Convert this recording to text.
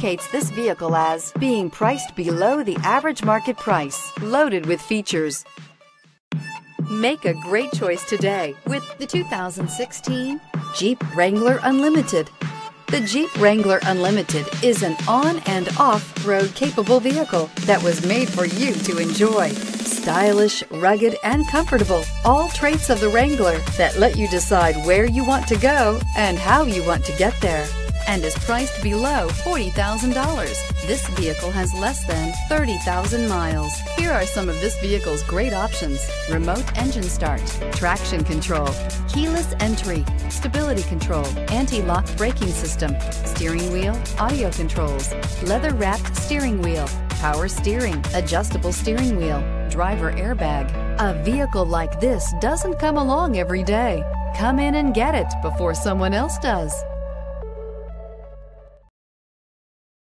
indicates this vehicle as being priced below the average market price, loaded with features. Make a great choice today with the 2016 Jeep Wrangler Unlimited. The Jeep Wrangler Unlimited is an on and off road capable vehicle that was made for you to enjoy. Stylish, rugged, and comfortable. All traits of the Wrangler that let you decide where you want to go and how you want to get there and is priced below $40,000. This vehicle has less than 30,000 miles. Here are some of this vehicle's great options. Remote engine start, traction control, keyless entry, stability control, anti-lock braking system, steering wheel, audio controls, leather wrapped steering wheel, power steering, adjustable steering wheel, driver airbag. A vehicle like this doesn't come along every day. Come in and get it before someone else does.